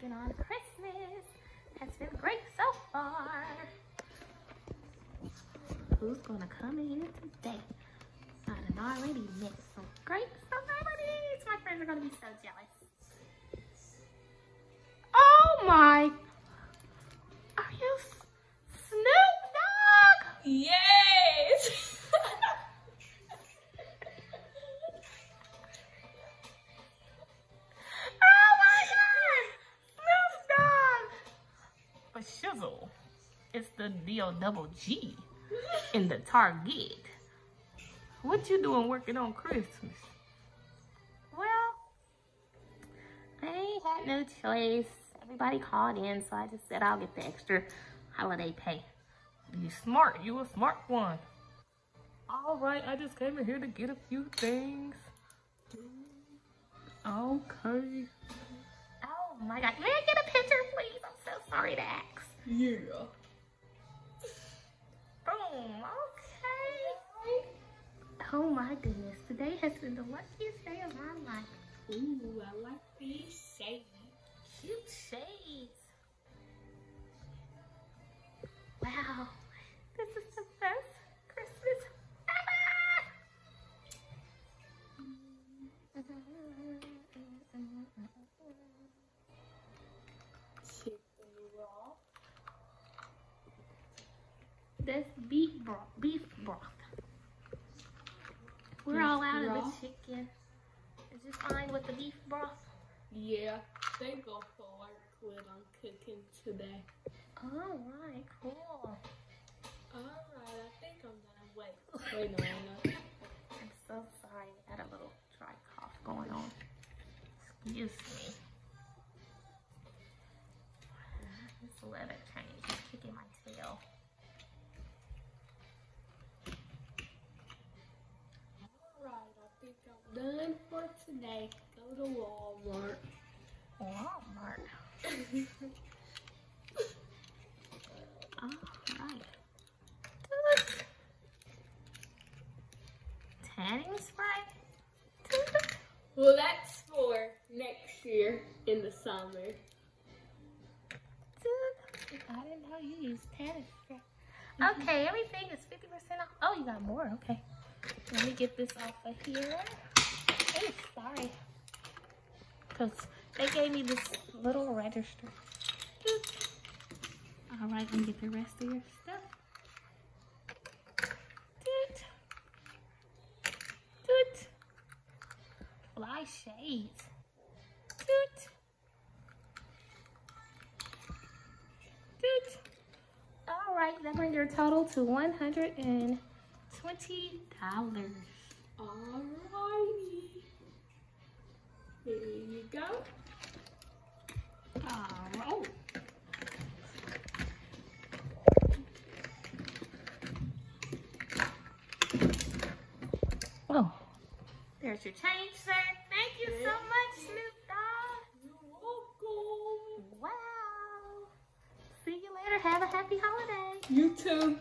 working on Christmas has been great so far. Who's gonna come in here today? I done already met some great celebrities. My friends are gonna be so jealous. Oh my! Shizzle. It's the D-O double G in the Target. What you doing working on Christmas? Well, I ain't had no choice. Everybody called in, so I just said I'll get the extra holiday pay. You smart. You a smart one. All right, I just came in here to get a few things. Okay. Oh my god. May I get a picture, please? I'm so sorry to ask. Yeah. Boom. Okay. Oh my goodness. Today has been the luckiest day of my life. Ooh, I like these That's beef broth. Beef broth. We're Beef all out of the chicken. Is this fine with the beef broth? Yeah, they go for work when I'm cooking today. Oh, all right, cool. Alright, I think I'm gonna wait. Wait, no, I'm not. I'm so sorry. I had a little dry cough going on. Excuse me. This leather change is kicking my tail. Alright, I think I'm done for today. Go to Walmart. Walmart. All right. Tanning spray. Well, that's for next year in the summer. I didn't know you used tanning spray. Mm-hmm. Okay, everything is 50% off. Oh, you got more. Okay. Let me get this off of here. Hey, sorry. Because they gave me this little register. Toot. All right, me get the rest of your stuff. Toot. Toot. Fly shades. Toot. Toot. All right, that brings your total to one hundred and twenty dollars. Alrighty. Here you go. Oh, oh, there's your change, sir. Thank you so much, Snoop Dogg. You're welcome. Wow. See you later. Have a happy holiday. You too.